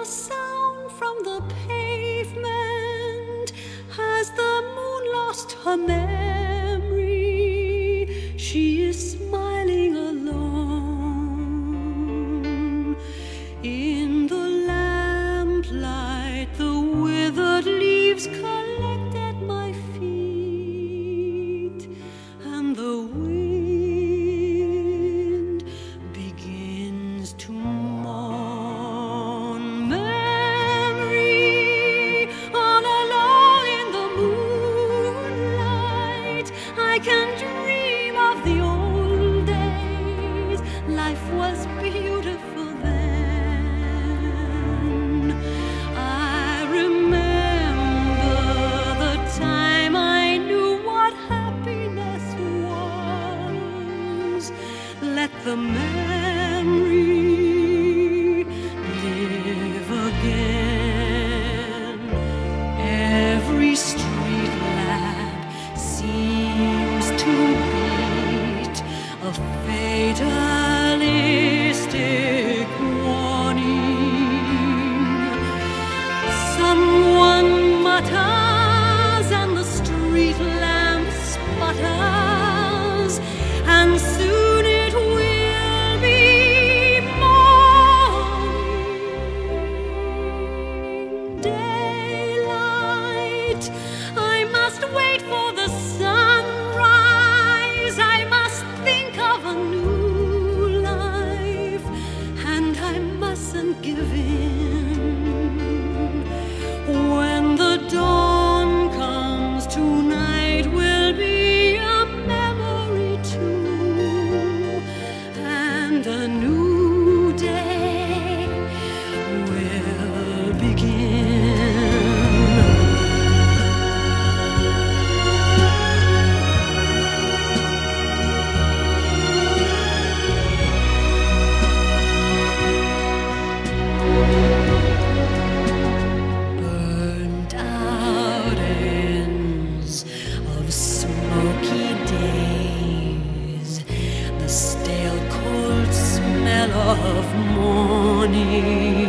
the sound from the pavement? Has the moon lost her man? can dream of the old days. Life was beautiful then. I remember the time I knew what happiness was. Let the giving. of morning.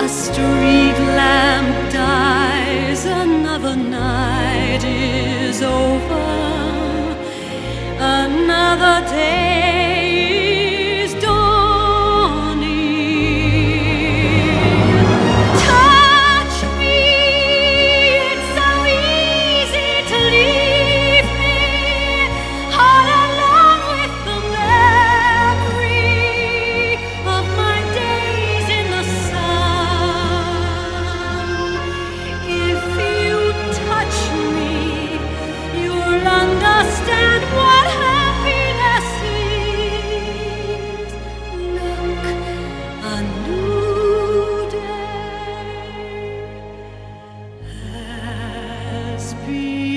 A street lamp dies, another night is over, another day. be